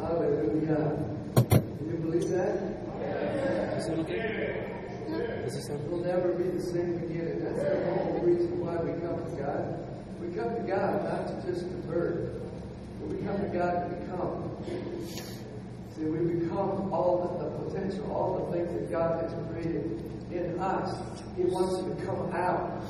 Hallelujah. Can you believe that? It okay? We'll never be the same again. That's the whole reason why we come to God. We come to God not to just convert, but we come to God to become. See, we become all the, the potential, all the things that God has created in us. He wants to come out.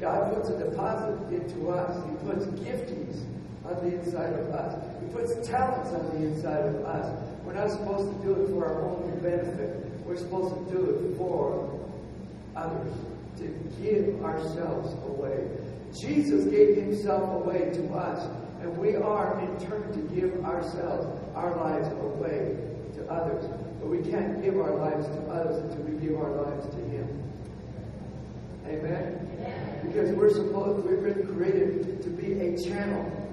God puts a deposit into us. He puts giftings on the inside of us. He puts talents on the inside of us. We're not supposed to do it for our own benefit. We're supposed to do it for others, to give ourselves away. Jesus gave himself away to us, and we are in turn to give ourselves, our lives away to others. But we can't give our lives to others until we give our lives to him. Amen? Because we're supposed, we've been created to be a channel.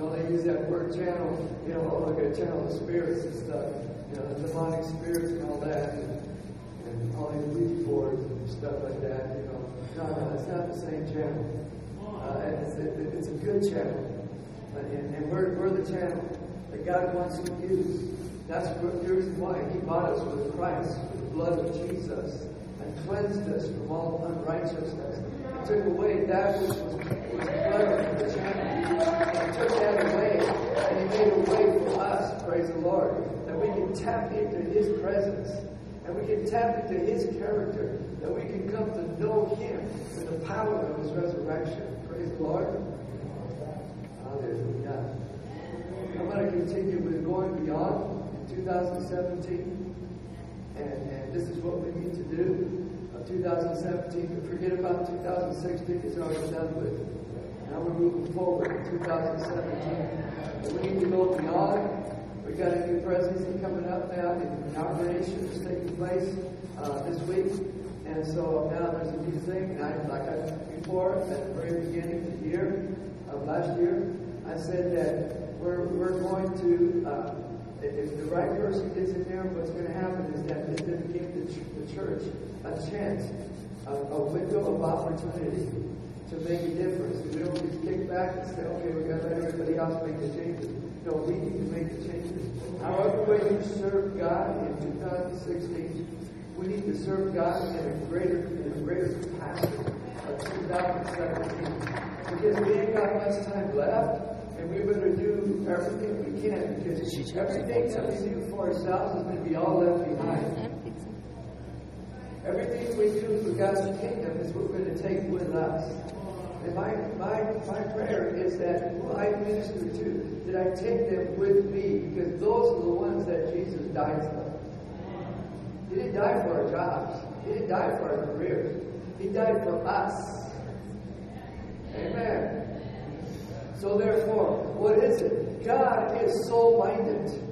Know they use that word channel, you know, oh, a channel of spirits and stuff, you know, the demonic spirits and all that, and, and all these Ouija boards and stuff like that, you know. No, no, it's not the same channel. Uh, it's, a, it's a good channel. And, and we're, we're the channel that God wants to use. That's the reason why He bought us with Christ, with the blood of Jesus, and cleansed us from all unrighteousness. He took away that which was, was clever from the channel. Took that away, and He made a way for us, praise the Lord, that we can tap into His presence, and we can tap into His character, that we can come to know Him in the power of His resurrection. Praise the Lord. Hallelujah. I'm going to continue with going beyond in 2017. And, and this is what we need to do. Of 2017, forget about 2016, it's already done with. Now we're moving forward in 2017. And we need to go beyond. We've got a new presidency coming up now. The inauguration is taking place uh, this week. And so now there's a new thing. And I, like I said before, at the very beginning of the year, of last year, I said that we're, we're going to, uh, if the right person gets in there, what's going to happen is that it's going to give the, ch- the church a chance, a, a window of opportunity to make a difference. We don't just kick back and say, okay, we're going to let everybody else make the changes. No, we need to make the changes. However way you serve God in 2016, we need to serve God in a greater, in a greater capacity of 2017. Because we ain't got much time left, and we better do everything we can, because everything that we do for ourselves is going to be all left behind. Everything we do for God's kingdom is what we're going to take with us. And my, my, my prayer is that who I minister to, that I take them with me, because those are the ones that Jesus died for. He didn't die for our jobs. He didn't die for our careers. He died for us. Amen. So therefore, what is it? God is soul-minded.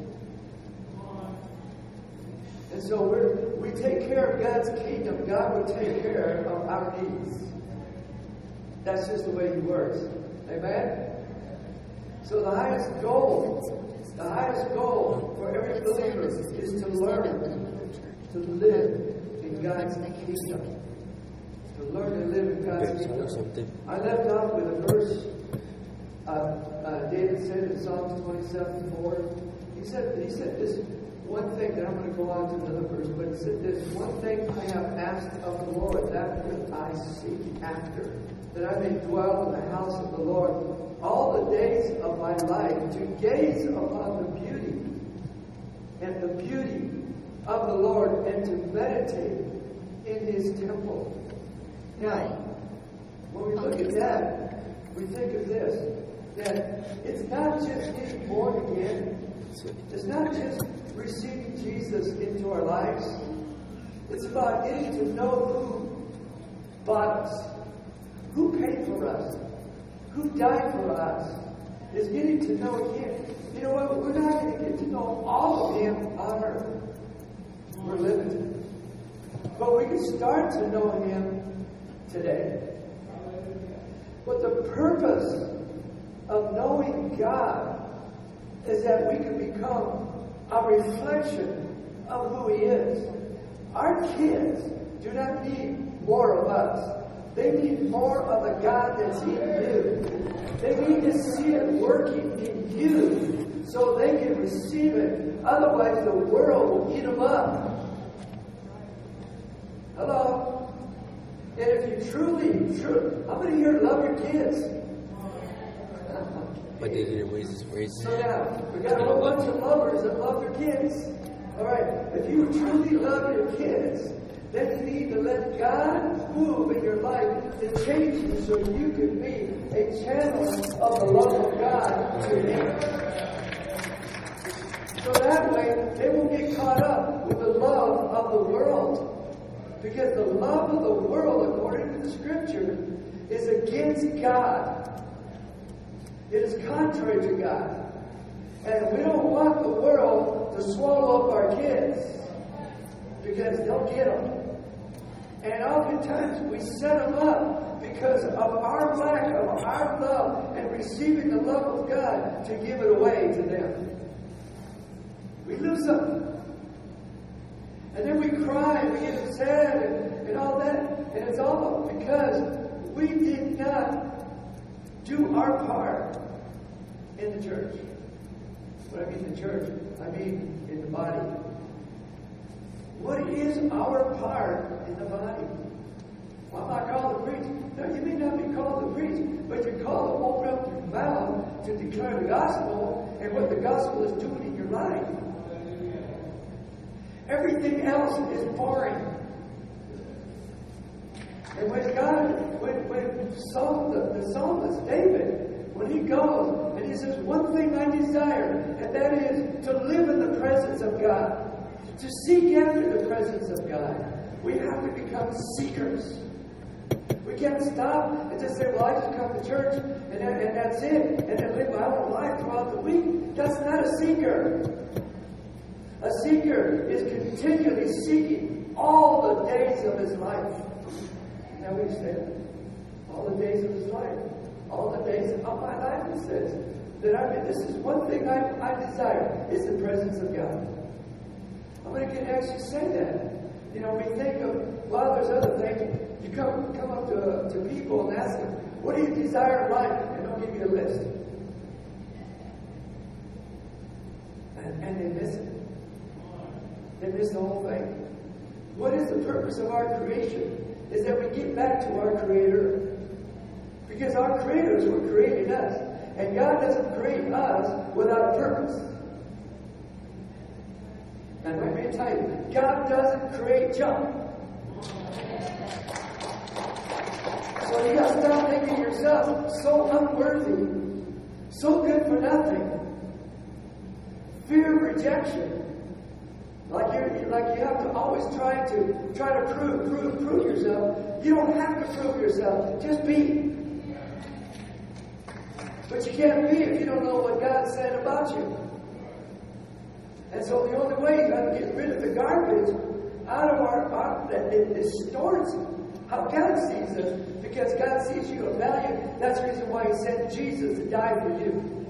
And so we're, we take care of God's kingdom. God will take care of our needs. That's just the way He works. Amen? So the highest goal, the highest goal for every believer is to learn to live in God's kingdom. To learn to live in God's kingdom. I left off with a verse uh, uh, David said in Psalms 27 4. He said, he said this one thing, then I'm going to go on to another verse, but he said this one thing I have asked of the Lord, that will I seek after, that I may dwell in the house of the Lord all the days of my life, to gaze upon the beauty and the beauty of the Lord and to meditate in his temple. Now, when we look at that, we think of this that it's not just being born again, it's not just receiving Jesus into our lives, it's about getting to know who bought us, who paid for us, who died for us. Is getting to know Him. You know what? We're not going to get to know all of Him on earth. We're limited. But we can start to know Him today. But the purpose of knowing God is that we can become a reflection of who He is. Our kids do not need more of us. They need more of the God that's in you. They need to see it working in you so they can receive it. Otherwise, the world will eat them up. Hello? And if you truly, truly, how many here love your kids? But they didn't raise raise. So now, we got a whole bunch of lovers that love their kids. All right, if you truly love your kids, then you need to let God move in your life to change you so you can be a channel of the love of God to them. So that way, they won't get caught up with the love of the world. Because the love of the world, according to the scripture, is against God. It is contrary to God. And we don't want the world to swallow up our kids because they'll get them. And oftentimes we set them up because of our lack of our love and receiving the love of God to give it away to them. We lose them. And then we cry and we get sad and, and all that. And it's all because we did not do our part in the church. When I mean the church, I mean in the body. What is our part in the body? Well, I'm not called to preach. No, you may not be called to preach, but you're called to open up your mouth to declare the gospel and what the gospel is doing in your life. Everything else is boring. And when God, when, when the, the psalmist David, when he goes and he says, One thing I desire, and that is to live in the presence of God, to seek after the presence of God. We have to become seekers. We can't stop and just say, Well, I just come to church and, and that's it, and then live my own life throughout the week. That's not a seeker. A seeker is continually seeking all the days of his life. Now we said, all the days of his life, all the days of my life, it says. That I mean, this is one thing I, I desire, is the presence of God. How many can actually say that? You know, we think of, well, there's other things. You come come up to, to people and ask them, what do you desire in life? And they'll give you a list. And, and they miss it. They miss the whole thing. What is the purpose of our creation? Is that we get back to our Creator. Because our Creator is what created us. And God doesn't create us without a purpose. And let me tell you, God doesn't create junk. So you gotta stop making yourself so unworthy, so good for nothing. Fear of rejection. Like you're like you have to always try to try to prove, prove, prove yourself. You don't have to prove yourself. Just be. But you can't be if you don't know what God said about you. And so the only way you got to get rid of the garbage out of our, our that it distorts how God sees us, because God sees you of value. That's the reason why He sent Jesus to die for you.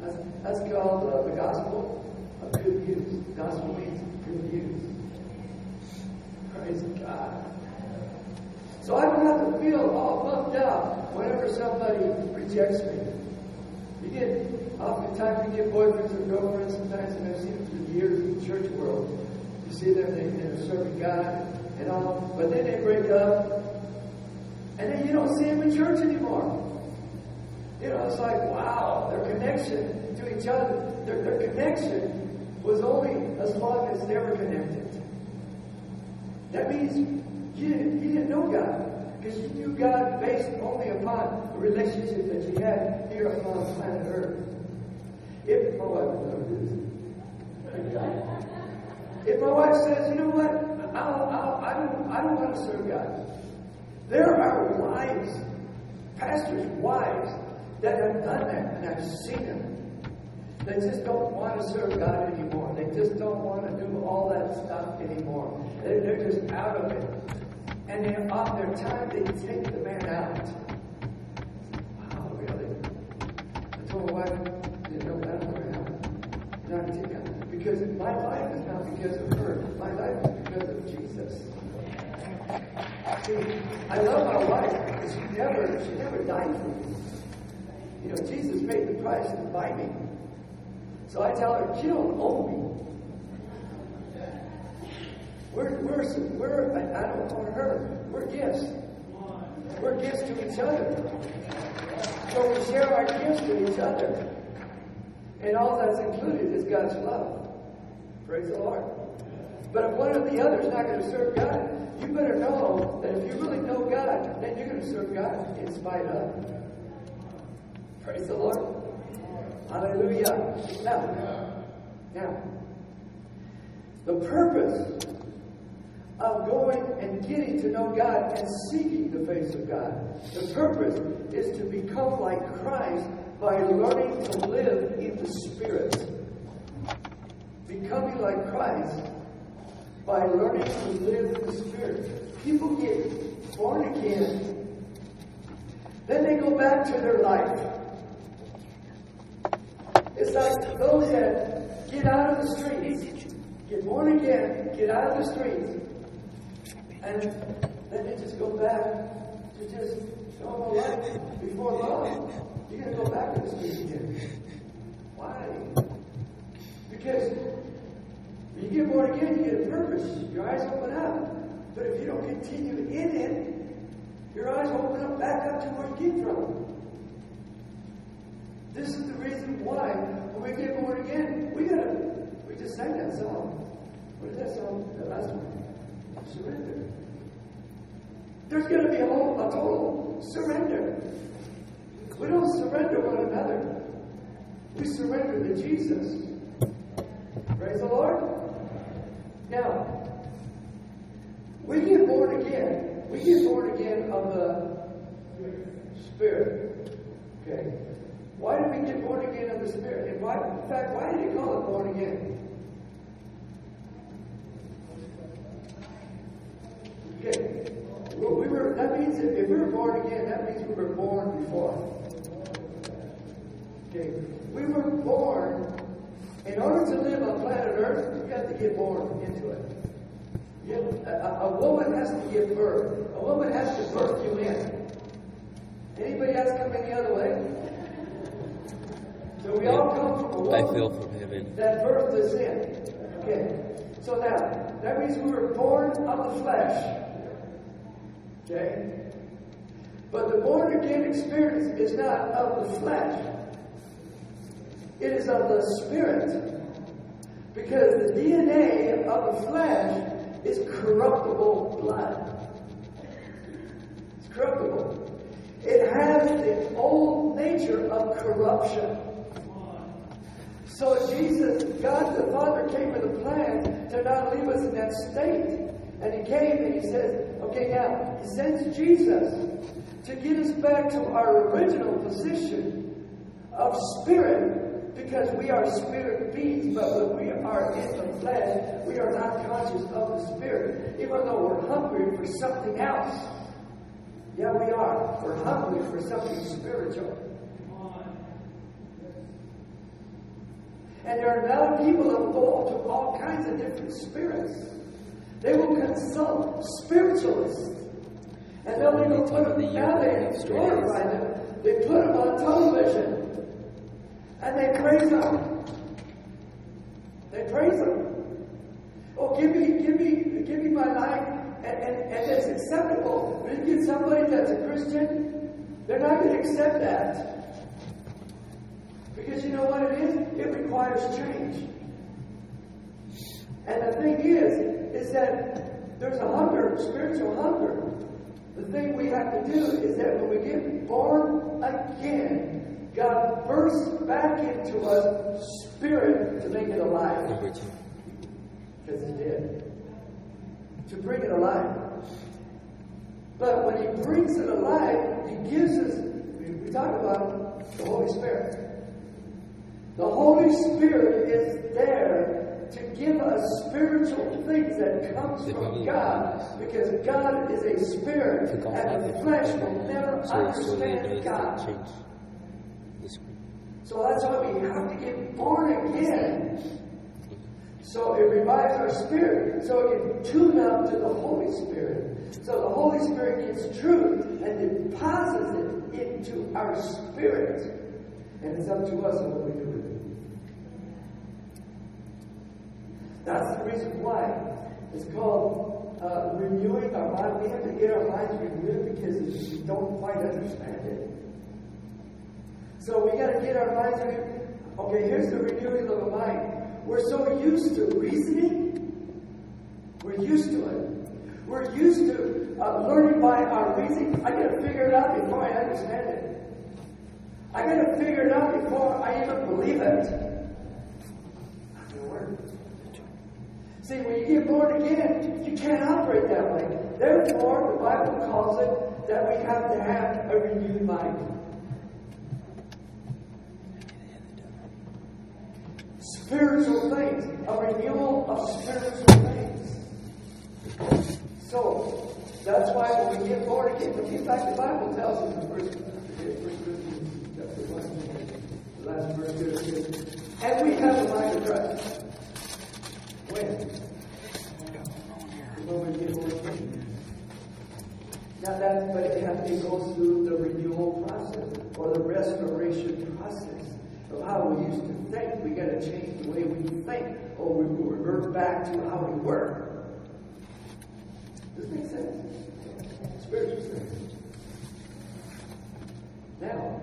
That's, that's called uh, the gospel of good news. Gospel means good news. Praise God. So I don't have to feel all bummed up whenever somebody rejects me. You get, oftentimes you get boyfriends or girlfriends sometimes, and I've seen them through the years in the church world. You see them, they, they're serving God and all, but then they break up, and then you don't see them in church anymore. You know, it's like, wow, their connection to each other, their, their connection was only as long as they were connected. That means you didn't, you didn't know God. Because you knew God based only upon the relationship that you had here upon planet Earth. If my wife. If my wife says, you know what, I'll, I'll, I, don't, I don't want to serve God. There are wives, pastors' wives, that have done that, and I've seen them. They just don't want to serve God anymore. They just don't want to do all that stuff anymore. They're, they're just out of it. And then on uh, their time, they take the man out. Wow, really? I told my wife, Because my life is not because of her. My life is because of Jesus. See, I love my wife. Because she never, she never died for me. You know, Jesus paid the price to buy me. So I tell her, she don't owe me. We're, we're, we're, I don't own her. We're gifts. We're gifts to each other. So we share our gifts with each other. And all that's included is God's love. Praise the Lord. But if one of the others is not going to serve God, you better know that if you really know God, then you're going to serve God in spite of. Praise the Lord. Hallelujah. Now, now, the purpose of going and getting to know God and seeking the face of God. The purpose is to become like Christ by learning to live in the Spirit. Becoming like Christ by learning to live the Spirit. People get born again, then they go back to their life. It's like those that get out of the streets, get born again, get out of the streets, and then they just go back to just normal life before long. You're going to go back to the street again. Why? Because you get born again, you get a purpose. Your eyes open up. But if you don't continue in it, your eyes open up back up to where you came from. This is the reason why when we get born again, we gotta we just sang that song. What is that song? The last one. Surrender. There's to be a, whole, a total surrender. We don't surrender one another. We surrender to Jesus. Praise the Lord. Now, we get born again. We get born again of the Spirit. Okay. Why did we get born again of the Spirit? In fact, why did he call it born again? Okay. Well, we were, that means if, if we were born again, that means we were born before. Okay. We were born, in order to live on planet Earth, you have to get born into it. A, a, woman has to give birth. A woman has to birth you in. Anybody else come any other way? So we all come from a woman I feel from heaven. that birthed us in. Okay. So now, that means we were born of the flesh. Okay? But the born again experience is not of the flesh, it is of the spirit. Because the DNA of the flesh is corruptible blood. It's corruptible. It has the old nature of corruption. So Jesus, God the Father, came with a plan to not leave us in that state. And he came and he says, okay, now, he sends Jesus to get us back to our original position of spirit because we are spirit beings, but when we are in the flesh, we are not conscious of the spirit, even though we're hungry for something else. Yeah, we are. We're hungry for something spiritual. And there are of people that fall to all kinds of different spirits. They will consult spiritualists. And they'll even put them, now they glorify them. They put them on television. And they praise them. They praise them. Oh, give me, give me, give me my life, and, and, and it's acceptable. But you get somebody that's a Christian, they're not going to accept that. Because you know what it is? It requires change. And the thing is, is that there's a hunger, spiritual hunger. The thing we have to do is that when we get born again, God bursts back into us spirit to make it alive. Because He did. To bring it alive. But when He brings it alive, He gives us, we talk about the Holy Spirit. The Holy Spirit is there to give us spiritual things that comes from God because God is a spirit and the flesh will never understand God. So that's why we have to get born again. So it revives our spirit. So it can tune up to the Holy Spirit. So the Holy Spirit gets truth and and deposits it into our spirit. And it's up to us what we do with it. That's the reason why it's called uh, renewing our mind. We have to get our minds renewed because we don't quite understand it. So we got to get our minds. Okay, here's the renewing of the mind. We're so used to reasoning. We're used to it. We're used to uh, learning by our reasoning. I got to figure it out before I understand it. I got to figure it out before I even believe it. See, when you get born again, you can't operate that way. Therefore, the Bible calls it that we have to have a renewed mind. Spiritual things, a renewal of spiritual things. So, that's why when we get born again, in fact, the Bible tells us in first, the last verse, here, and we have a mind of Christ. When? Now that, but it has to go through the renewal process or the restoration process of how we used to think. We got to change the way we think, or we will revert back to how we were. Does this make sense? Spiritual sense. Now,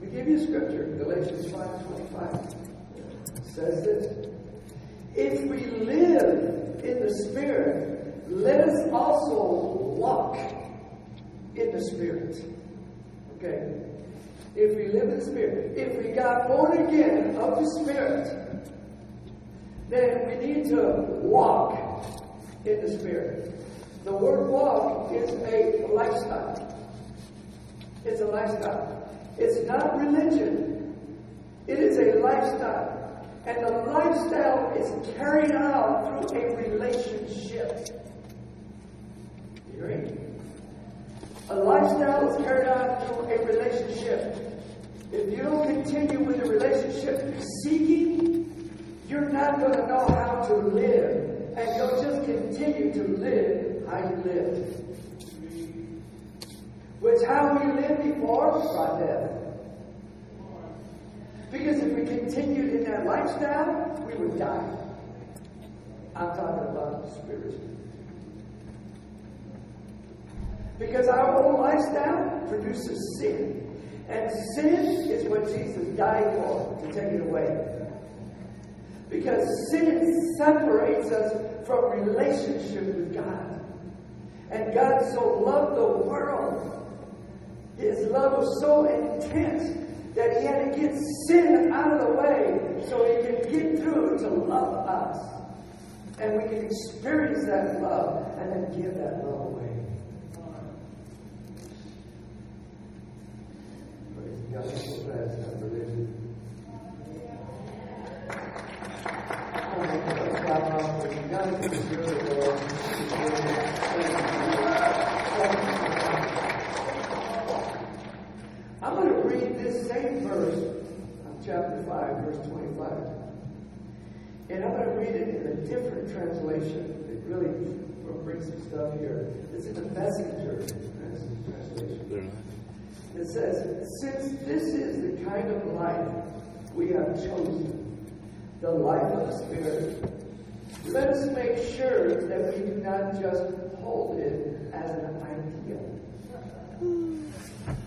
we give you a scripture, Galatians 5.25. says this. If we live in the Spirit, let us also walk in the Spirit. Okay? If we live in the Spirit, if we got born again of the Spirit, then we need to walk in the Spirit. The word walk is a lifestyle. It's a lifestyle. It's not religion. It is a lifestyle. And the lifestyle is carried out through a relationship. You agree? A lifestyle is carried out through a relationship. If you don't continue with the relationship seeking, you're not going to know how to live. And you'll just continue to live how you live. Which how we lived before by death. Because if we continued in that lifestyle, we would die. I'm talking about spiritually. Because our old lifestyle produces sin. And sin is what Jesus died for, to take it away. Because sin separates us from relationship with God. And God so loved the world. His love was so intense that he had to get sin out of the way so he could get through to love us. And we can experience that love and then give that love away. I'm going to read this same verse of chapter 5, verse 25. And I'm going to read it in a different translation. It really brings bring some stuff here. It's in the Messenger translation. It says, Since this is the kind of life we have chosen, the life of the Spirit, let us make sure that we do not just hold it as an idea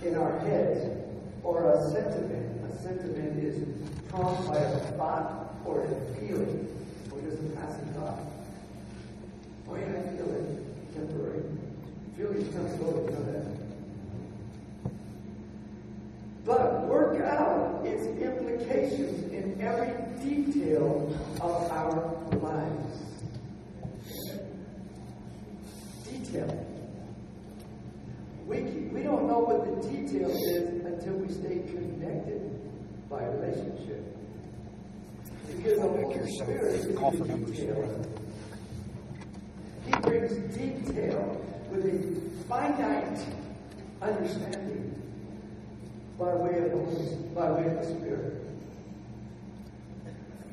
in our heads or a sentiment. A sentiment is prompted by a thought or a feeling or just a passing thought. Oh I feel it. Temporary. Feelings come slowly, you know that. But work out its implications in every detail of our lives. Detail. We, we don't know what the detail is until we stay connected by a relationship. Because the Holy Spirit is the detail. He brings detail with a finite understanding by way of the Holy, by way of the Spirit.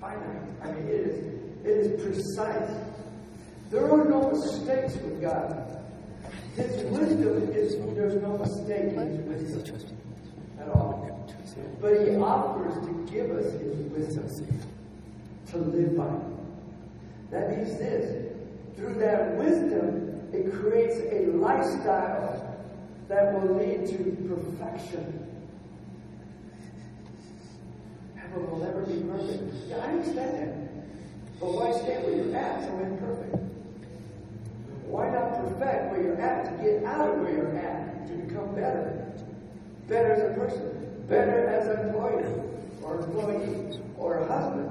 Finite. I mean, it is, it is precise. There are no mistakes with God. His wisdom is, there's no mistake in his wisdom at all. But he offers to give us his wisdom to live by. That means this. Through that wisdom, it creates a lifestyle that will lead to perfection. Heaven will never be perfect. Yeah, I understand that. But why stay where you're at so imperfect? Why not perfect where you're at to get out of where you're at to become better? Better as a person, better as an employer, or employee, or a husband,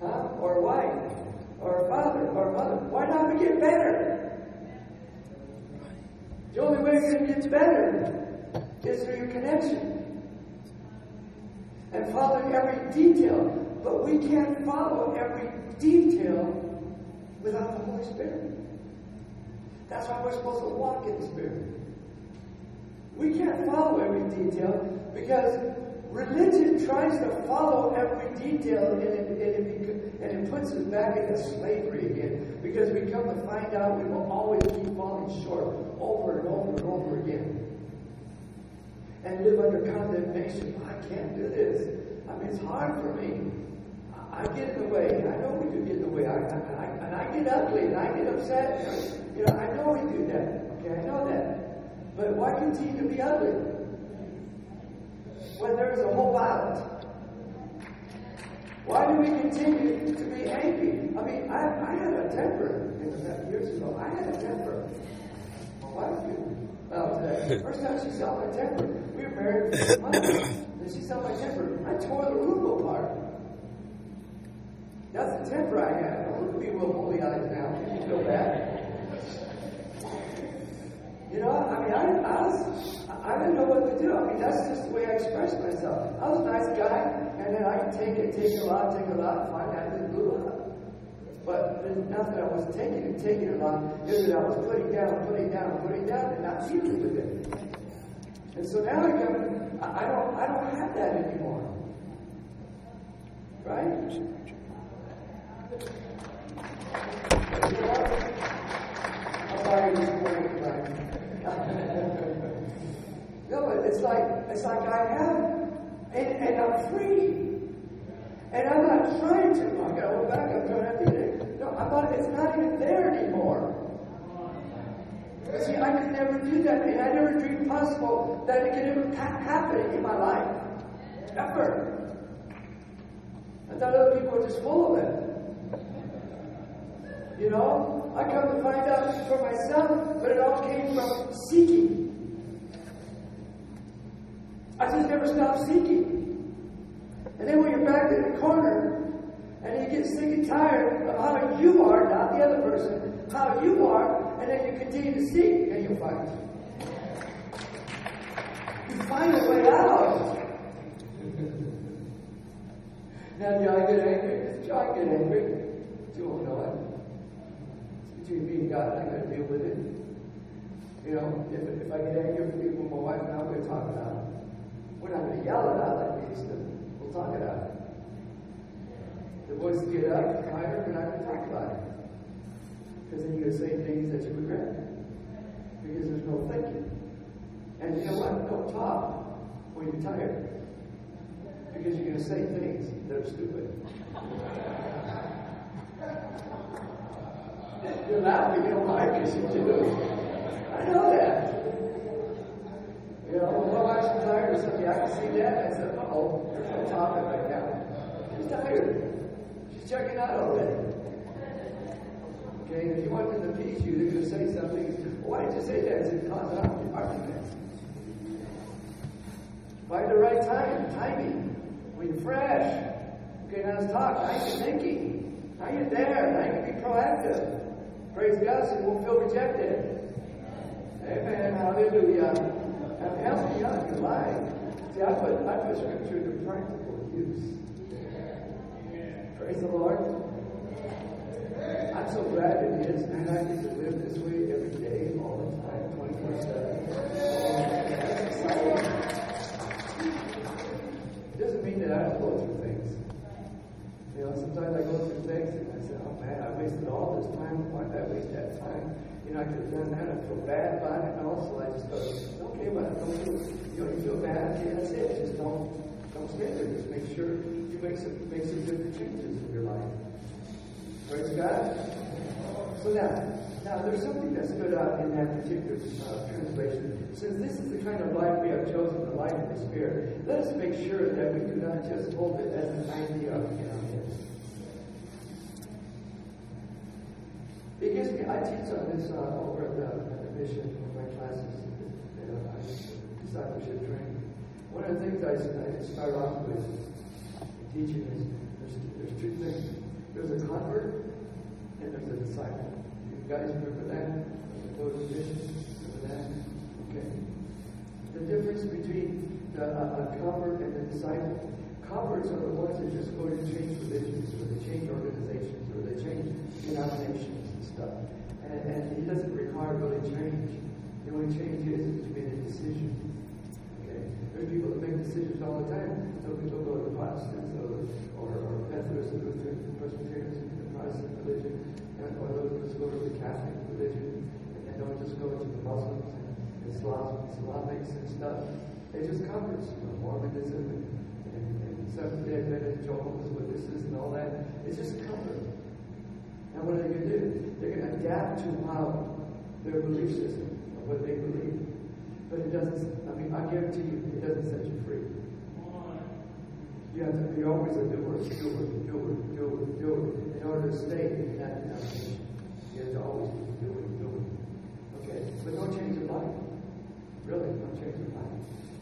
huh? or a wife, or a father, or a mother. Why not get better? The only way you're going to get better is through your connection and following every detail. But we can't follow every detail without the Holy Spirit. That's why we're supposed to walk in the Spirit. We can't follow every detail because religion tries to follow every detail and it, and it, and it puts us back into slavery again because we come to find out we will always keep falling short over and over and over again. And live under condemnation. I can't do this. I mean, it's hard for me. I get in the way. I know we do get in the way. I, I, and I get ugly and I get upset. You know, I know we do that. Okay, I know that. But why continue to be ugly? When there is a hope out. Why do we continue to be angry? I mean, I, I had a temper a couple years ago. I had a temper. My wife. Well, today. First time she saw my temper. Were married for months. And she my temper. I tore the room apart. That's the temper I had. Don't look at me with holy eyes now. You feel bad. You know, I mean, I, I was, I didn't know what to do. I mean, that's just the way I expressed myself. I was a nice guy, and then I could take it, take it a lot, take a lot, and find out it blew up. But there's nothing I was taking it, taking a lot. It was that I was putting down, putting down, putting down, and not dealing with it. And so now I I don't, I don't have that anymore. Right? No, it's like it's like I have, and, and I'm free. And I'm not trying to. I gotta go back. I'm be there. No, I'm not. It's not even there anymore. See, I could never do that, and I never dreamed possible that it could ever ha- happen in my life, ever. I thought other people were just full of it. You know, I come to find out for myself, but it all came from seeking. I just never stopped seeking. And then when you're back in the corner and you get sick and tired of how you are, not the other person, how you are, and then you continue to seek, and you'll find. You find a way out. now, do I get angry? Does John get angry? You won't know it between me and God, I gotta deal with it. You know, if, if I get angry with people, my wife and I, we're talk about it. We're not gonna yell it out like we used to. We'll talk about it out. The voices get up, higher, we're not gonna talk about it. Because then you're gonna say things that you regret. Because there's no thinking. And you know what? Don't talk when you're tired. Because you're gonna say things that are stupid. You're laughing, you don't like it, you do. I know that. You know, my wife's tired or something, I can see that. I said, oh, there's no topic right now. She's tired. She's checking out already. Okay, if you want them to appease you, they're going to say something. Why did you say that? It's cause an argument. Find the right time, timing. When you're fresh. Okay, now let's talk. Now you're thinking. Now you're there. Now you can be proactive. Praise God, so you won't feel rejected. Amen. Hallelujah. And help me out your life. See, I put, I put scripture to practical use. Praise the Lord. I'm so glad it is, and I get to live this way every day, all the time, 24 7. It doesn't mean that I don't go through things. You know, sometimes I go through things and I say, oh man, I wasted all this time. Why did I waste that time? You know, I could have done that. I feel bad about it, and also I just go, okay, but don't feel, you know, you feel bad. Okay, that's it. Just don't, don't stay there. Just make sure you make some, make some different changes in your life. Praise God. So now, now there's something that stood out in that particular uh, translation. Since this is the kind of life we have chosen, the life of the Spirit, let us make sure that we do not just hold it as an idea in our heads. It gives me, I teach on this uh, over at the, at the mission, of my classes, uh, discipleship training. One of the things I, I start off with teaching is there's, there's two things. There's a convert and there's a disciple. You guys remember that? To mission? Remember that? Okay. The difference between the, uh, a convert and a disciple. Converts are the ones that just go to change religions, or they change organizations, or they change denominations and stuff. And, and doesn't require really change. The only change is that you made a decision. Okay? There's people that make decisions all the time. People go to Protestants or, or, or Methodists or Lutheran, Presbyterians, the Protestant religion, and, or they'll just go to the Catholic religion, and they'll just go to the Muslims and Islam, Islamics and stuff. They just converts, you know, Mormonism and, and, and Seventh Day Adventist, Jehovah's Witnesses, and all that. It's just a comfort. Now, what are they going to do? They're going to adapt to how their belief system, of what they believe. But it doesn't, I mean, I guarantee you, it doesn't set you free. You have to be always a doer, doer, doer, doer, doer. In order to stay in that denomination, you have to always. But don't change your life. Really, don't change your life.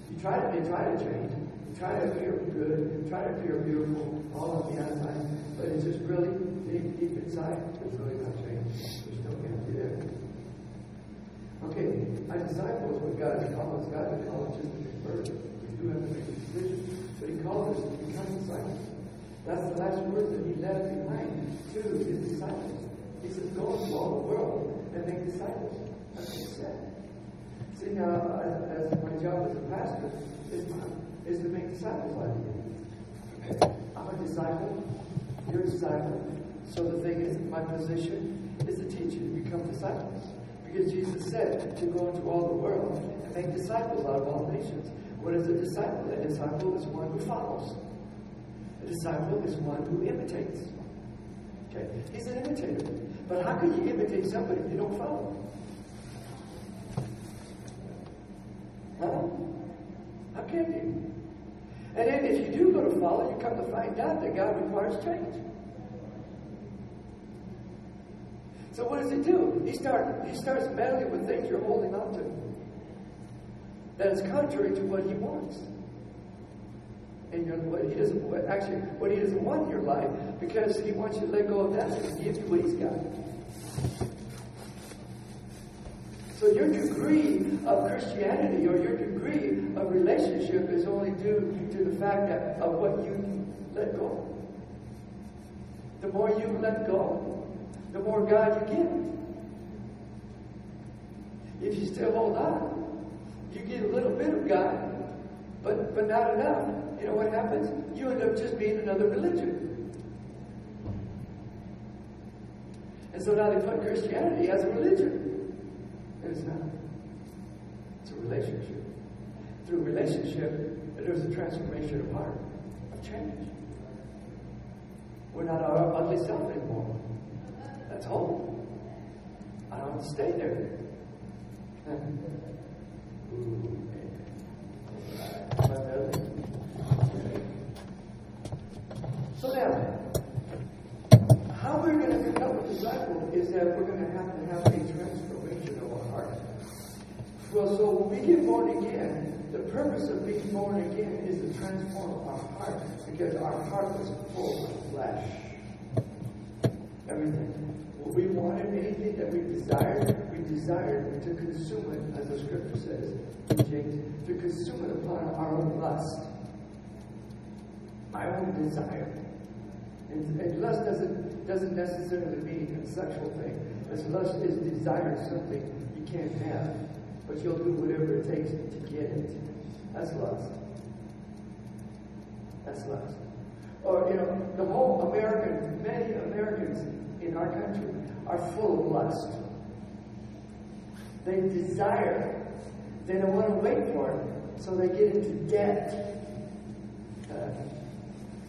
You try to, they try to change. You try to appear good, you try to appear beautiful, all on the outside, but it's just really deep, deep inside, it's really not changed. There's still empty there. Okay, our disciples, what God has called us, God has called us just to convert. We do have to make a decision, but He called us to become disciples. That's the last word that He left behind to His disciples. He says, go into all the world and make disciples. See, now, as, as my job as a pastor is, is to make disciples out of you. I'm a disciple, you're a disciple. So the thing is, my position is to teach you to become disciples. Because Jesus said to go into all the world and make disciples out of all nations. What is a disciple? A disciple is one who follows. A disciple is one who imitates. Okay? He's an imitator. But how can you imitate somebody if you don't follow? Huh? How can you? And then if you do go to follow, you come to find out that God requires change. So what does he do? He start he starts meddling with things you're holding on to. That is contrary to what he wants. And your, what he doesn't what, actually what he doesn't want in your life because he wants you to let go of that and give you what he's got. So your degree of Christianity or your degree of relationship is only due to the fact that of what you let go. The more you let go, the more God you get. If you still hold on, you get a little bit of God, but but not enough. You know what happens? You end up just being another religion. And so now they put Christianity as a religion. It's not. It's a relationship. Through relationship, there's a transformation of heart, of change. We're not our ugly self anymore. That's hope. I don't stay there. So now, how we're going to become a disciple is that we're going to have to have a transformation of our heart. Well, so when we get born again, the purpose of being born again is to transform our heart because our heart was full of flesh. Everything. What we wanted, anything that we desired, we desired to consume it, as the scripture says James, to consume it upon our own lust, our own desire. And, and lust doesn't doesn't necessarily mean a sexual thing. As lust is desire something you can't have, but you'll do whatever it takes to get it. That's lust. That's lust. Or you know, the whole American, many Americans in our country are full of lust. They desire. They don't want to wait for it, so they get into debt. Uh,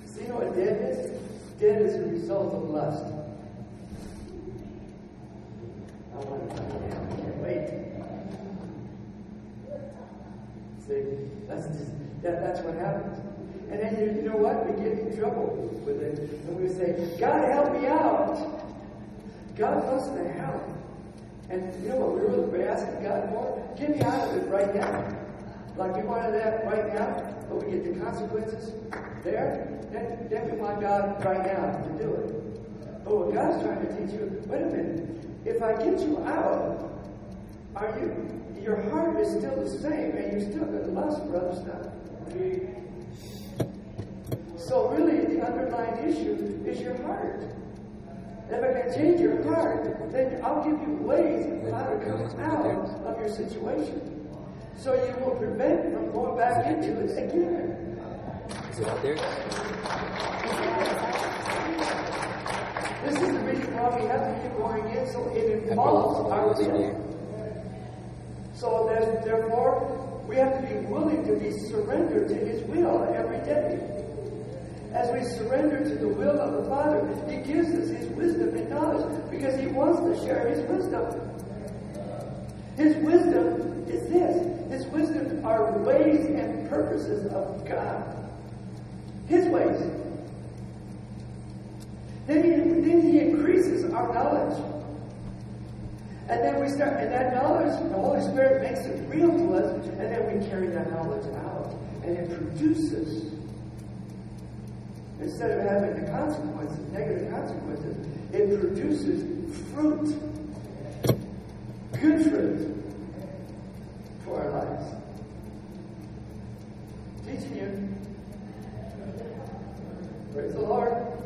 see what debt is? Debt is a result of lust. I want to I can't wait. See, that's just, that, that's what happens. And then you, you know what? We get in trouble with it, and we say, "God help me out." God wants to help. And you know what we were really asking God for? Get me out of it right now. Like we wanted that right now, but we get the consequences there, then, then we want God right now to do it. But what God's trying to teach you, wait a minute, if I get you out, are you your heart is still the same and you're still going to lust for other stuff. So really the underlying issue is your heart. And if I can change your heart, then I'll give you ways how to come out of your situation. So you will prevent from going back into it again. Is it out there? This is the reason why we have to keep going in so it involves our will. So therefore, we have to be willing to be surrendered to His will every day. As we surrender to the will of the Father, He gives us His wisdom and knowledge because He wants to share His wisdom. His wisdom is this. His wisdom are ways and purposes of God. His ways. Then he, then he increases our knowledge. And then we start, and that knowledge, the Holy Spirit makes it real to us, and then we carry that knowledge out. And it produces, instead of having the consequences, negative consequences, it produces fruit. Good fruit for our lives. Teaching you. Praise the Lord.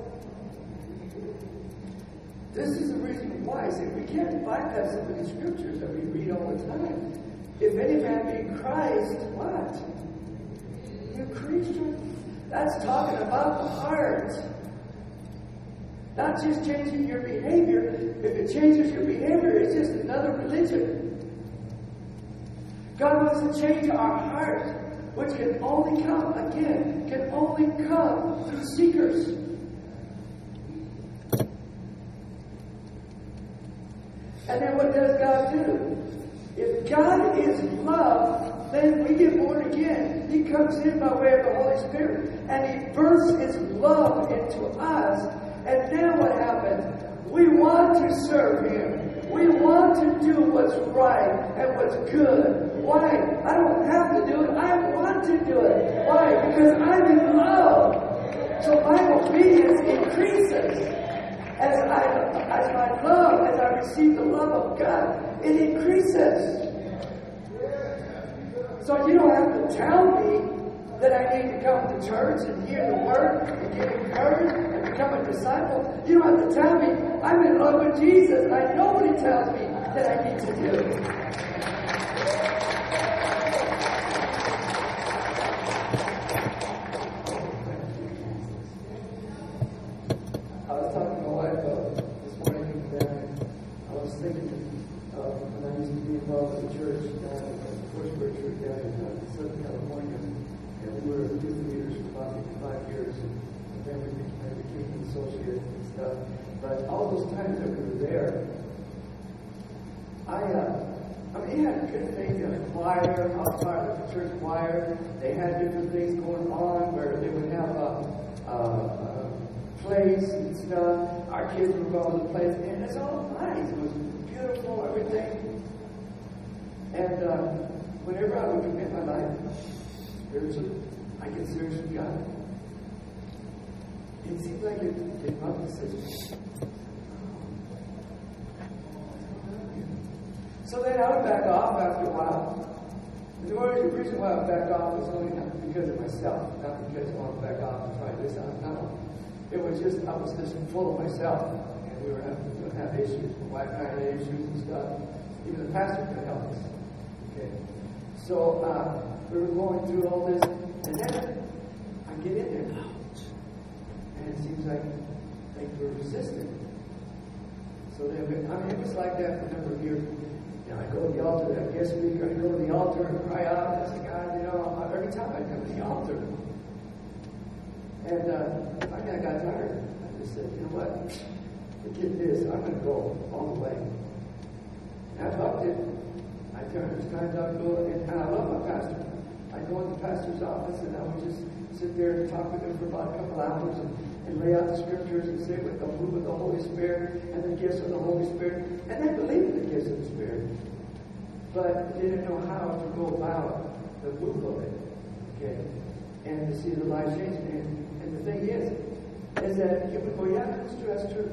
This is the reason why I we can't bypass some of these scriptures that we read all the time. If any man be Christ, what? You Christian. That's talking about the heart. Not just changing your behavior. If it changes your behavior, it's just another religion. God wants to change our heart, which can only come, again, can only come through seekers. And then what does God do? If God is love, then we get born again. He comes in by way of the Holy Spirit and He bursts His love into us. And then what happens? We want to serve Him. We want to do what's right and what's good. Why? I don't have to do it. I want to do it. Why? Because I'm in love. So my obedience increases as I, as my love, as I receive the love of God, it increases. So you don't have to tell me that I need to come to church and hear the word and get encouraged and become a disciple. You don't have to tell me I'm in love with Jesus. I know what He tells me that I need to do. Our kids were there i uh I remember getting a wire off her church wire they had the things going on where they would to the place, and it's all nice. It was beautiful, everything. And uh, whenever I would commit my life spiritually, I God. It seems like it, it brought decisions. So then I would back off after a while. The reason why I would back off was only not because of myself, not because I want to back off and try this out. No. It was just, I was just full of myself. And we were having to have issues. My wife and I had issues and stuff. Even the pastor could help us. Okay. So uh, we were going through all this, and then I get in there. And it seems like things were resistant. So then, I mean, it was like that for a number of years. You know, I go to the altar, that guest speaker, I go to the altar and cry out. I say, God, you know, every time I come to the altar. And uh, finally I got tired. I just said, you know what? Forget this. I'm going to go all the way. And I talked it. I turned, it's time to go, and, and I love my pastor. I go in the pastor's office and I would just sit there and talk with him for about a couple hours and, and lay out the scriptures and say with the move of the Holy Spirit and the gifts of the Holy Spirit. And they believed in the gifts of the Spirit. But didn't know how to go about the move of it. Okay? And to see the life changing. And, and the thing is, is that you would go, yeah, that's true, that's true.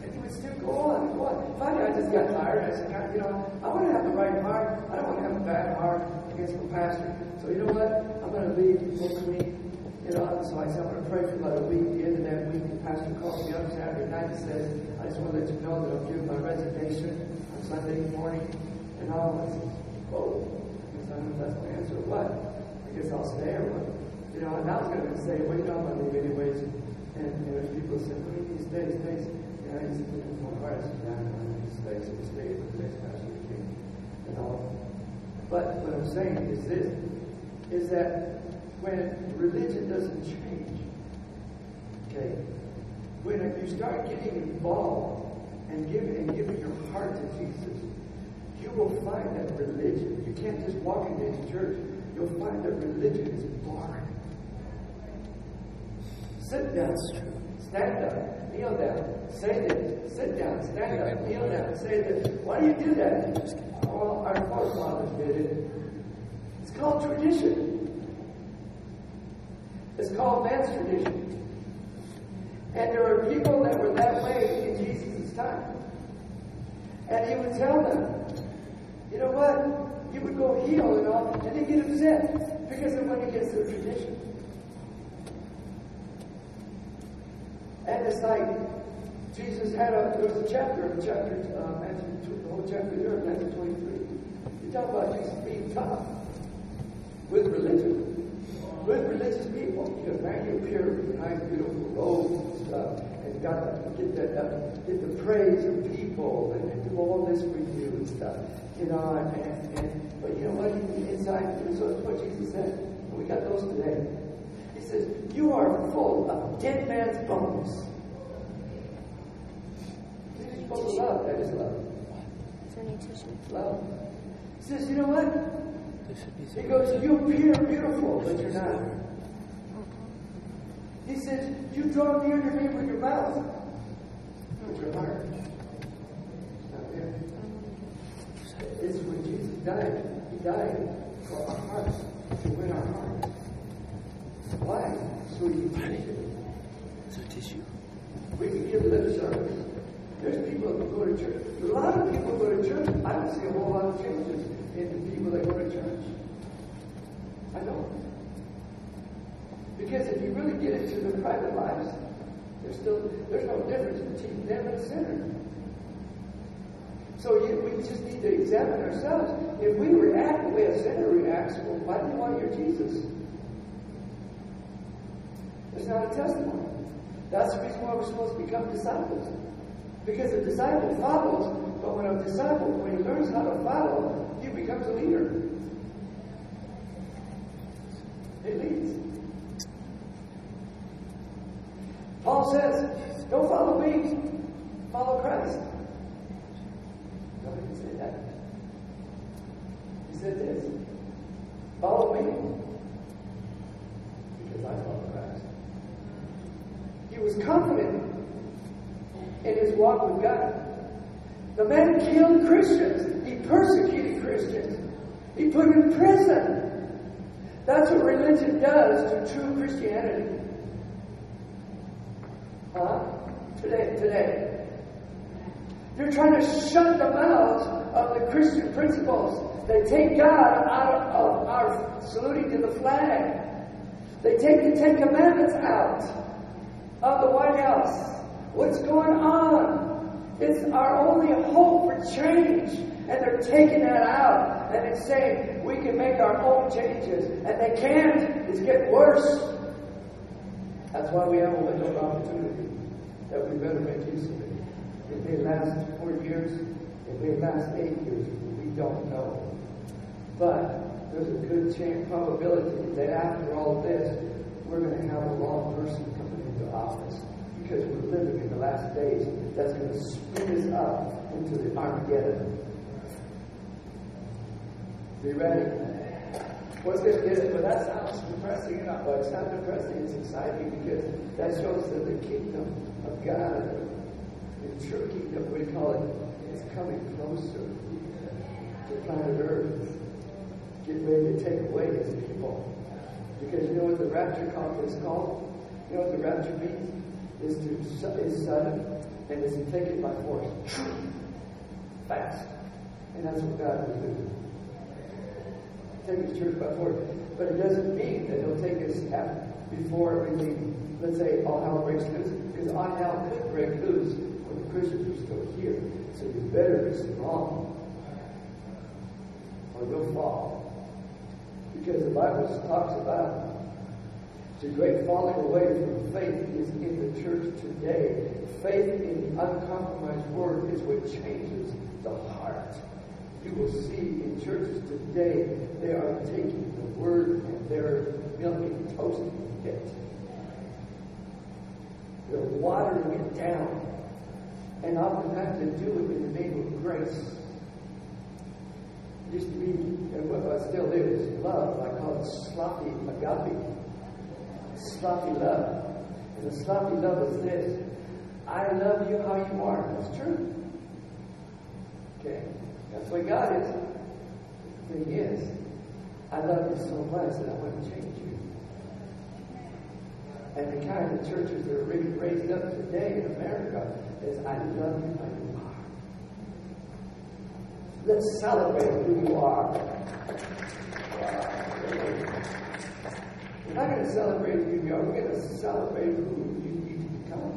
And you would still go on and go on. Finally, I just got tired. I said, God, you know, I want to have the right heart. I don't want to have a bad heart against my pastor. So you know what? I'm going to leave people clean. You know, so I said, I'm going to pray for about a week. The end of that week, pastor calls me up Saturday night and says, I just want to let you know that I'm giving my resignation on Sunday morning. And all I said, whoa. Oh, I guess I don't know if that's my answer or what. I guess I'll stay or what. You know, and I was going to say, well, you know, I'm to leave anyways. And, and there's people said, well, you to stay, stay. And I just in my heart. I said, yeah, I'm going to stay. So stay for the next pastor king. And all. But what I'm saying is this, is that when religion doesn't change, okay, when you start getting involved and giving and giving your heart to Jesus, you will find that religion, you can't just walk into a church, you'll find that religion is boring. Sit down, stand up, kneel down, say this, sit down, stand up, kneel down, say this. Why do you do that? Well, our forefathers did it. It's called tradition. It's called man's tradition. And there were people that were that way in Jesus' time. And he would tell them, you know what? You would go heal and all, and they get upset because it went against their tradition. And it's like Jesus had a, there was a chapter, in chapter, uh, Matthew, the whole chapter there, Matthew 23. You talk about Jesus being tough with religion with religious people. You know, man, you appear nice, beautiful robes and stuff, and got to get the uh, get the praise of people, and, and do all this for you and stuff. You know, and, and, but you know what? Inside, so that's what Jesus said. And we got those today. He says, "You are full of dead man's bones." Supposed to love. That is love. Love. He says, "You know what?" He goes, You appear beautiful, but you're not. He says, You draw near to me with your mouth, but your heart is not there. It's when Jesus died. He died for our hearts, to win our hearts. Why? So you can. It's a tissue. We can give lip service. There's people that go to church. A lot of people go to church. I don't see a whole lot of changes in the people that go to church. I don't. Because if you really get into their private lives, there's still there's no difference between them and sinner. So you, we just need to examine ourselves. If we react the way a sinner reacts, well, why do you want your Jesus? It's not a testimony. That's the reason why we're supposed to become disciples. Because a disciple follows, but when a disciple, when he learns how to follow, becomes a leader. It leads. Paul says, don't follow me, follow Christ. Nobody can say that. He said this, follow me, because I follow Christ. He was confident in his walk with God. The man killed Christians. He persecuted Christians. He put them in prison. That's what religion does to true Christianity. Huh? Today, today. They're trying to shut the mouths of the Christian principles. They take God out of our saluting to the flag. They take the Ten Commandments out of the White House. What's going on? It's our only hope for change. And they're taking that out. And it's saying we can make our own changes. And they can't. It's getting worse. That's why we have a window of opportunity that we better make use of it. It may last four years. It may last eight years. We don't know. But there's a good chance, probability that after all this, we're going to have a wrong person coming into office because we're living in the last days that's going to spin us up into the Armageddon. Be ready. What's get it? Well, that sounds depressing enough, but it's not depressing, it's exciting because that shows that the kingdom of God, the true kingdom, we call it, is coming closer to planet Earth. Get ready to take away his people. Because you know what the rapture conference is called? You know what the rapture means? Is to is sudden and is to take it by force. Fast. And that's what God will do. Take his church by force. But it doesn't mean that he'll take us before everything, let's say all hell breaks loose. Because all hell could break loose when the Christians are still here. So you better be strong. Or you'll fall. Because the Bible talks about the great falling away from faith is in the church today. Faith in the uncompromised word is what changes. You will see in churches today, they are taking the word and they're milking, toasting it. They're watering it down. And often have to do it in the name of grace. It used to be, and what I still do is, love. I call it sloppy agape. Sloppy love. And the sloppy love is this. I love you how you are. That's true. Okay. That's what God is. The thing is, I love you so much that I want to change you. And the kind of churches that are really raised up today in America is I love you like you are. Let's celebrate who you are. We're not going to celebrate who you are. We're going to celebrate who you need to become.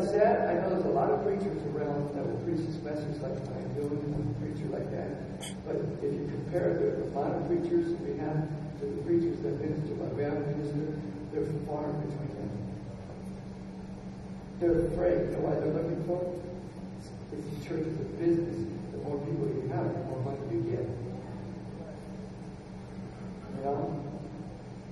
Sad. I know there's a lot of preachers around that will preach this message like I'm doing, a preacher like that. But if you compare the amount of preachers we have to the preachers that minister we have minister, they're far between them. They're afraid. You know why they're looking for? It's the church is a business. The more people you have, the more money you get. You know?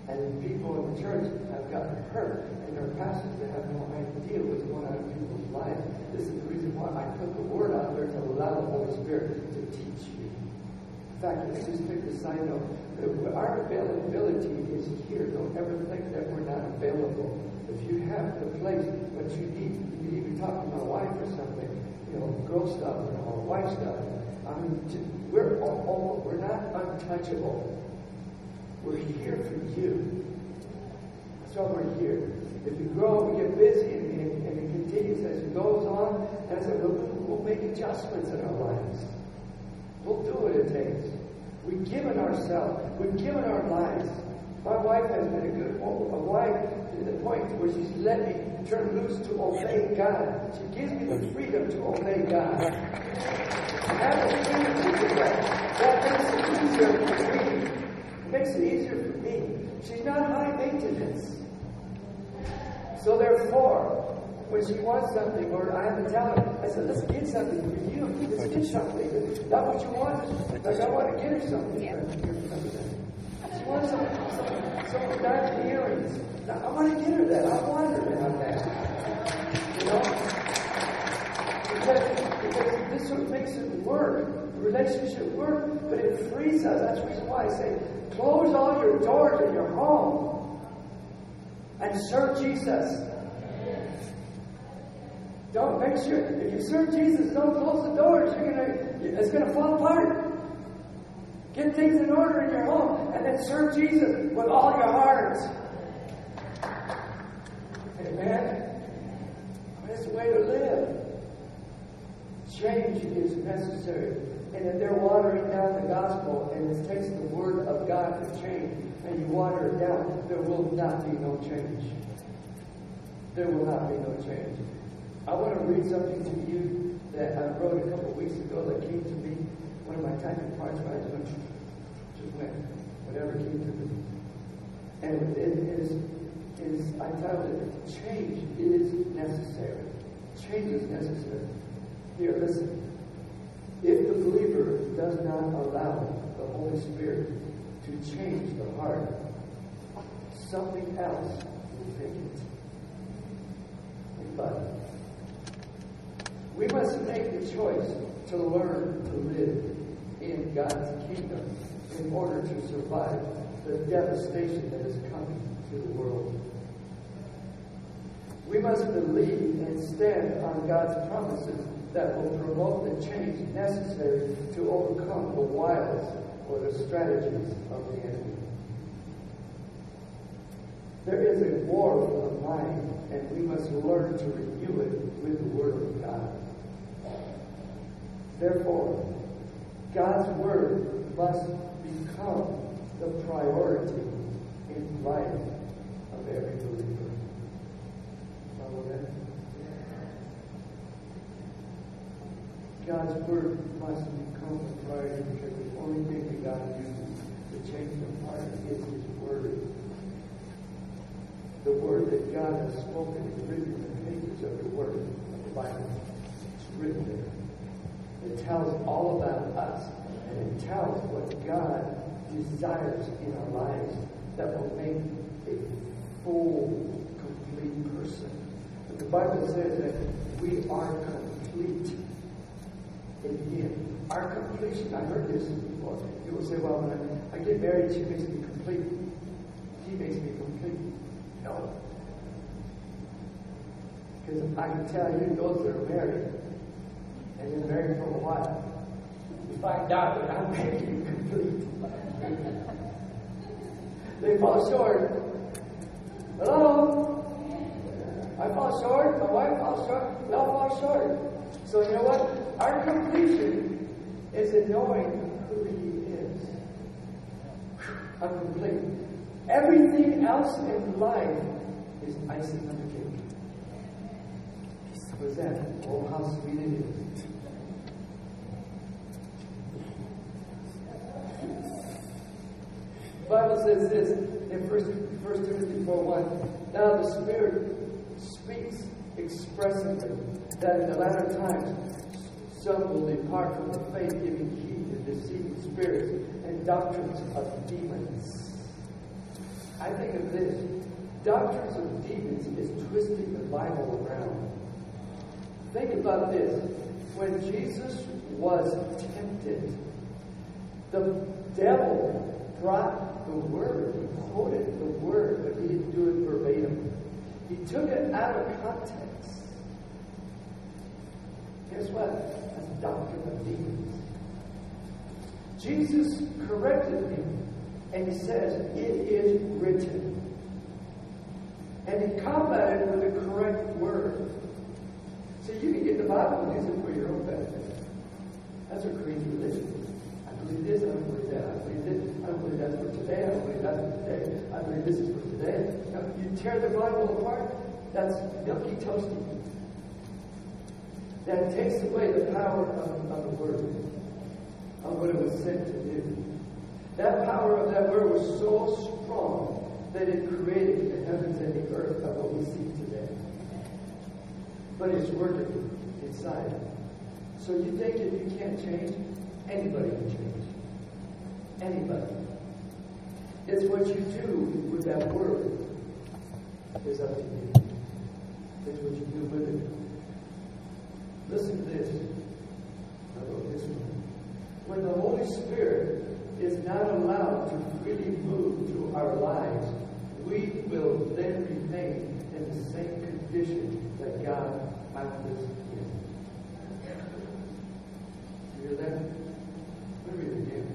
And people in the church have gotten hurt, and there are pastors that have no idea what's going on in people's lives. This is the reason why I put the word out there to allow the Holy Spirit to teach me. In fact, let's just take the side note. Our availability is here. Don't ever think that we're not available. If you have the place, what you need, you can even talk to my wife or something, you know, girl stuff or wife stuff. I mean, we're all, we're not untouchable. We're here for you. That's why we're here. If we grow, we get busy, and, and, and it continues as it goes on, as it, we'll, we'll make adjustments in our lives. We'll do what it takes. We've given ourselves. We've given our lives. My wife has been a good a wife to the point where she's let me turn loose to obey God. She gives me the freedom to obey God. That, that makes it easier for me. Makes it easier for me. She's not high maintenance. So therefore, when she wants something, or I have to tell her, I said, let's get something for you. Let's get something. Not what you want. Like I want to get her something. Yeah. She wants some, some, diamond earrings. I want to get her that. I want her to have that. You know? Because, because this sort of makes it work. Relationship work, but it frees us. That's the reason why I say, close all your doors in your home and serve Jesus. Don't make sure if you serve Jesus, don't close the doors. You're gonna it's gonna fall apart. Get things in order in your home and then serve Jesus with all your heart. Amen. That's the way to live. Change is necessary. And if they're watering down the gospel and it takes the word of God to change and you water it down, there will not be no change. There will not be no change. I want to read something to you that I wrote a couple weeks ago that came to me. One of my typing parts where I just went, just went, whatever came to me. And it is, is I titled it, Change is Necessary. change is necessary. Here, listen. If the believer does not allow the Holy Spirit to change the heart, something else will take it. But we must make the choice to learn to live in God's kingdom in order to survive the devastation that is coming to the world. We must believe and stand on God's promises that will promote the change necessary to overcome the wiles or the strategies of the enemy. There is a war for the mind, and we must learn to renew it with the Word of God. Therefore, God's Word must become the priority in life of every believer. Follow that? God's Word must become the priority because the only thing that God uses to change the heart is His Word. The Word that God has spoken is written in the pages of the Word of the Bible. It's written there. It tells all about us, and it tells what God desires in our lives that will make a full, complete person. But the Bible says that we are complete Our completion, I heard this before. People say, well, when I, I get married, she makes me complete. He makes me complete. No. Because I can tell you those that are married, and been married for a while, you find out that I'm making you complete. they fall short. Hello? I fall short, my wife falls short, we all fall short. So you know what? Our completion is in knowing who He is. I'm complete. Everything else in life is icing on the cake. What's that? Oh, how sweet it is. The Bible says this in 1, Timothy 4 1. Now the Spirit speaks expressively that in the latter times some will depart from the faith, giving heed to deceiving spirits and doctrines of demons. I think of this doctrines of demons is twisting the Bible around. Think about this. When Jesus was tempted, the devil brought the word, he quoted the word, but he didn't do it verbatim. He took it out of context. Guess what? That's doctrine of demons. Jesus corrected him, and he says, It is written. And he combated with the correct word. So you can get the Bible and use it for your own benefit. That's what crazy religion believe this, I believe that, I believe this, I believe that's for today, I believe that's for today, I believe this is for today. Now, you tear the Bible apart, that's milky toasty. That takes away the power of, of the Word, of what it was sent to do. That power of that Word was so strong that it created the heavens and the earth of what we see today. But it's working inside. So you think if you can't change, anybody can change. Anybody. It's what you do with that word is up to you. It's what you do with it. Listen to this. I wrote this one. When the Holy Spirit is not allowed to freely move through our lives, we will then remain in the same condition that God found us in. You hear that? Let me read it again.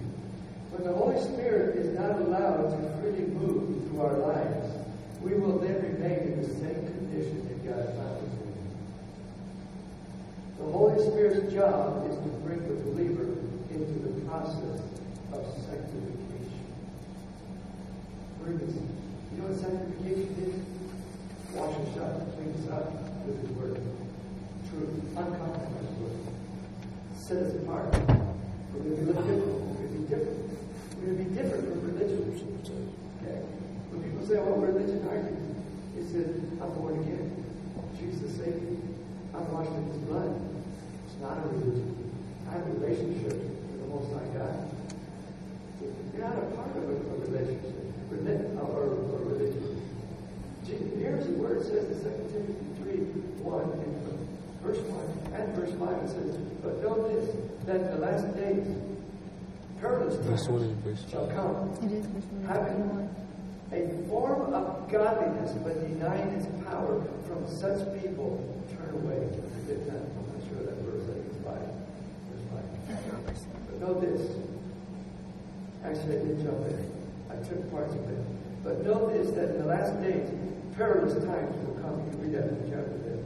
When the Holy Spirit is not allowed to freely move through our lives, we will then remain in the same condition that God found us in. The Holy Spirit's job is to bring the believer into the process of sanctification. Bring. You know what sanctification is? Wash us up, clean us up with His Word. Truth, uncompromised Word. Set us apart. We're going to live different. We're going to be different. Going to be different from religion. Okay? When people say, "Oh, religion are you?" He said, "I'm born again. Jesus saved me. I'm washed in His blood. It's not a religion. I have a relationship with the Most High God. You're not a part of a, a relationship or, or, religion. Here's word it says in 2 Timothy 3 1 and verse 1 and verse 5 it says, But know this, that the last days, perilous times shall come, It is verse having a form of godliness, but denying its power. From such people, turn away. Forget that. I'm not sure that verse. I think it's five. Verse five. But know this. Actually, I didn't jump in. I took parts of it. But know this, that in the last days, perilous times will come. You can read that in the chapter there.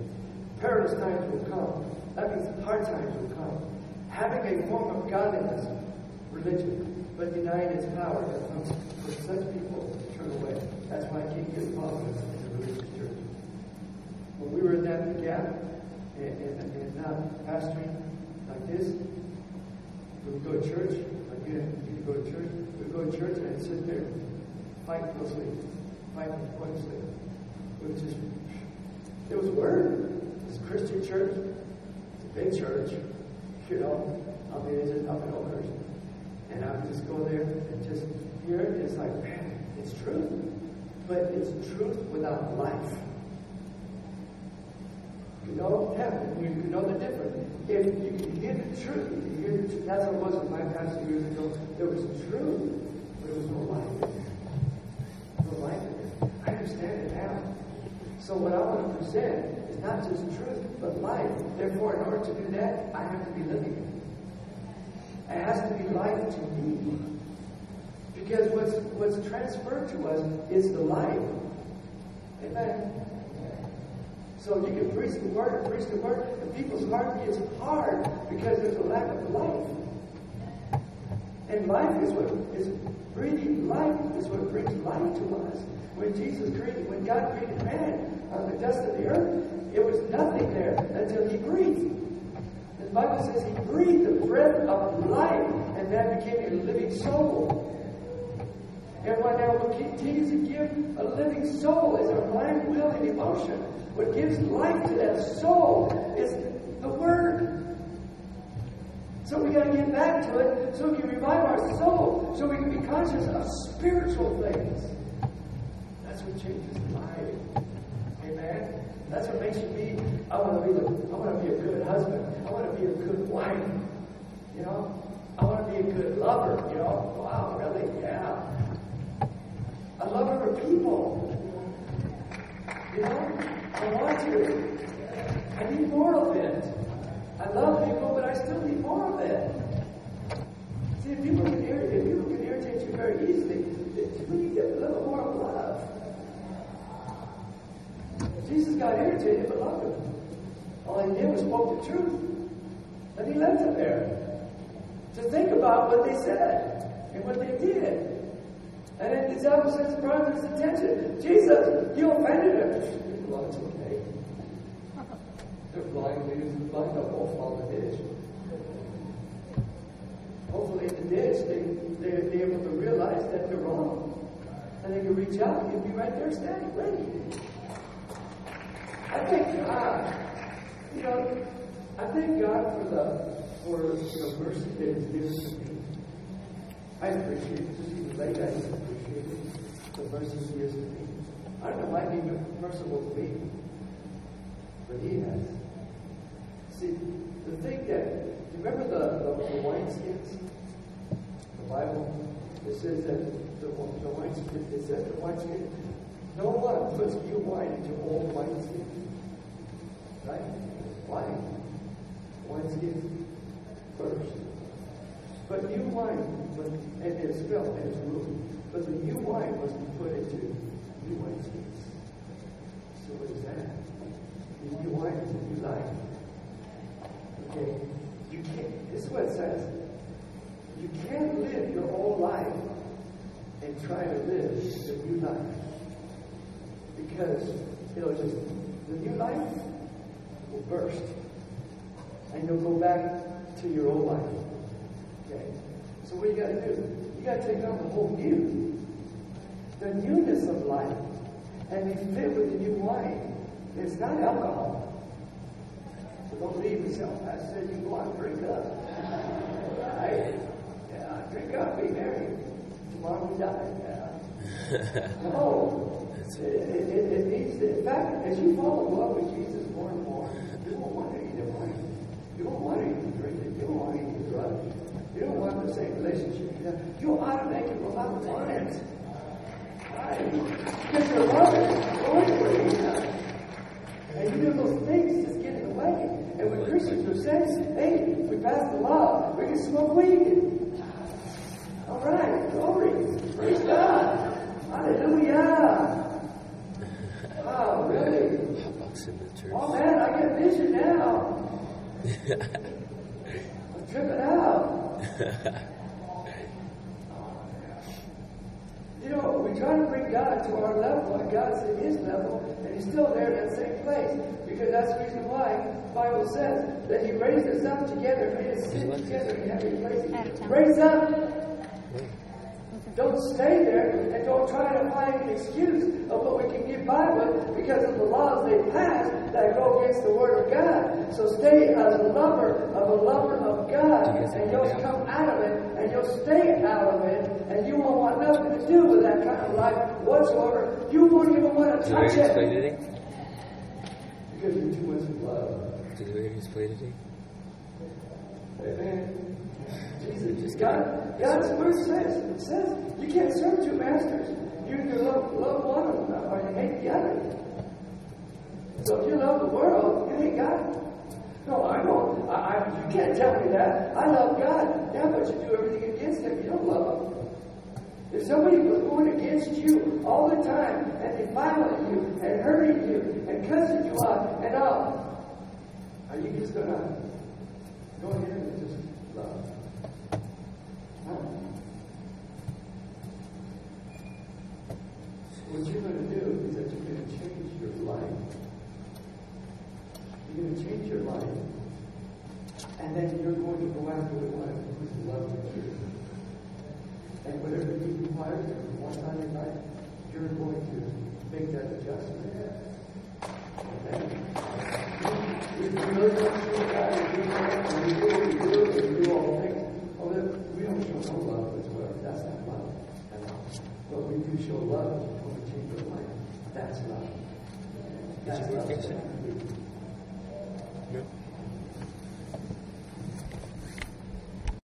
Perilous times will come. That means hard times will come. Having a form of godliness, religion, but denying its power. That comes for such people turn away. That's why keep getting politics in the religious church. When we were in that gap and, and, and pastoring like this, we would go to church, like you, you go to church, we would go to church and sit there, fight closely, fight pointlessly. It was just, it was word. It's a Christian church, it's a big church, you know. I mean, it's just up in Oakhurst. And I would just go there and just hear it. It's like, man, it's truth. But it's truth without life. You know, heaven, you, know the difference. If you can hear the truth, you can hear the truth. That's what it was with my pastor years ago. There was truth, but there was no life in. No life in. I understand it now. So what I want to present is not just truth, but life. Therefore, in order to do that, I have to be living it. It has to be life to me. Because what's, what's transferred to us is the life. Amen. So you can preach the word, preach the word, and people's heart gets hard because there's a lack of life. And life is what is breathing life is what brings life to us. When Jesus created, when God created man on the dust of the earth, it was nothing there until he breathed. Bible says he breathed the breath of life, and that became a living soul. And right now, what continues to give a living soul is our mind, will, and emotion. What gives life to that soul is the Word. So we got to get back to it so we can revive our soul, so we can be conscious of spiritual things. That's what changes the life. Amen. That's what makes be. I want to be the. I want to be a good husband. I want to be a good wife. You know. I want to be a good lover. You know. Wow, really? Yeah. A lover of people. You know. I want to. I need more of it. I love people, but I still need more of it. See, if people can irritate, if people can irritate you very easily, you need a little more of Jesus got irritated but loved him. All he did was spoke the truth. And he left him there to think about what they said and what they did. And then the disciples said, brought his attention. Jesus, you offended him. Well, it's okay. They're blind leaders and blind don't both fall in the ditch. Hopefully in the ditch they, they're able to realize that they're wrong. And they can reach out and be right there standing ready. I thank God. You know, I thank God for the for the mercy that He's given to me. I appreciate it. Just even late, I just appreciate it. The mercy He gives to me. I don't know why He been merciful to me, but He has. See, the thing that remember the the, the wineskins, the Bible. It says that the the wineskin. It says the wineskin. No one puts new wine into old wineskin. Right? Why? Wineskin first. But new wine, was, and it's spilled and it's ruined. But the new wine must be put into new wineskins. So what is that? The new wine is a new life. Okay? You can't, this is what it says. You can't live your whole life and try to live the new life. Because it'll just, the new life will burst. And you'll go back to your old life. Okay? So what you got to do? You got to take on the whole new. The newness of life. And be fit with the new wine. It's not alcohol. So don't leave yourself. I said you go out and drink up. Right? Yeah, drink up, be merry. Tomorrow we die. Yeah. No. It, it, it, it needs to, in fact, as you fall in love with Jesus more and more, you don't want to eat wine. You don't want to eat drinking. You don't want to drugs. You don't want the same relationship. You, have. you ought to make it without violence. Right? Because your love is going you. And you know those things just get in the way. And when Christians are saying, hey, we passed the law, we can smoke weed. All right, glory. Praise God. Hallelujah. Wow, really? Box in the church. Oh man, I get vision now. I'm tripping out. You know, we try to bring God to our level, and God's at His level, and He's still there in that same place. Because that's the reason why the Bible says that He raised us up together, made us sit together in heavenly places. Raise up. Don't stay there and don't try to find an excuse of what we can get by with because of the laws they pass that go against the Word of God. So stay as a lover of a lover of God, and you'll come out of it, and you'll stay out of it, and you won't want nothing to do with that kind of life whatsoever. You won't even want to touch hear his play it because you're too much in love. Did you hear his play today? Amen. Jesus, just God, God's word says, it says, you can't serve two masters. You either love, love one of them or you hate the other. So if you love the world, you hate God. No, I don't. I, I, you can't tell me that. I love God. Yeah, but you do everything against Him. You don't love Him. If somebody was going against you all the time and defiling you and hurting you and cussing you out and all, are you just going to go ahead and? What you're going to do is that you're going to change your life. You're going to change your life. And then you're going to go after the one who's in love with you. And whatever he requires from one time in life, you're going to make that adjustment. Okay? If you that, you do, you you all things, oh, then we don't show love whatsoever. That's not love at all. But we do show love when we change our life. That's love. That's love. think so? No?